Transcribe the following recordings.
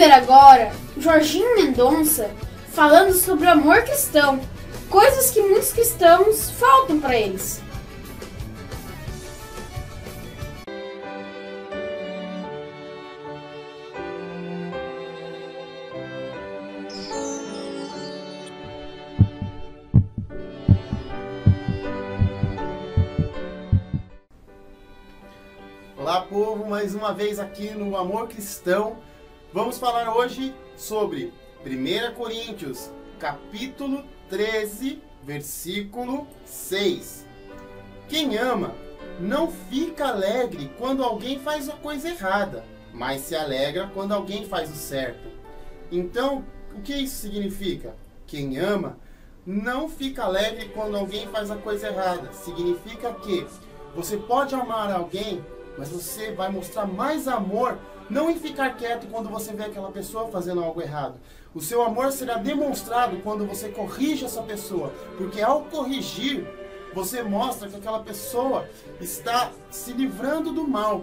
ver agora Jorginho Mendonça falando sobre o amor cristão, coisas que muitos cristãos faltam para eles. Olá, povo, mais uma vez aqui no Amor Cristão. Vamos falar hoje sobre 1 Coríntios, capítulo 13, versículo 6. Quem ama não fica alegre quando alguém faz a coisa errada, mas se alegra quando alguém faz o certo. Então, o que isso significa? Quem ama não fica alegre quando alguém faz a coisa errada. Significa que você pode amar alguém mas você vai mostrar mais amor não em ficar quieto quando você vê aquela pessoa fazendo algo errado. O seu amor será demonstrado quando você corrige essa pessoa, porque ao corrigir, você mostra que aquela pessoa está se livrando do mal.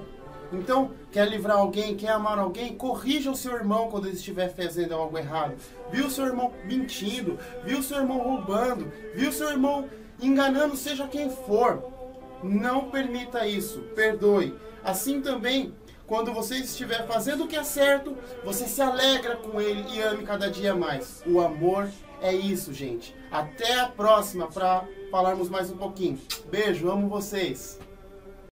Então, quer livrar alguém, quer amar alguém, corrija o seu irmão quando ele estiver fazendo algo errado. Viu o seu irmão mentindo, viu o seu irmão roubando, viu o seu irmão enganando, seja quem for. Não permita isso, perdoe. Assim também, quando você estiver fazendo o que é certo, você se alegra com ele e ame cada dia mais. O amor é isso, gente. Até a próxima para falarmos mais um pouquinho. Beijo, amo vocês.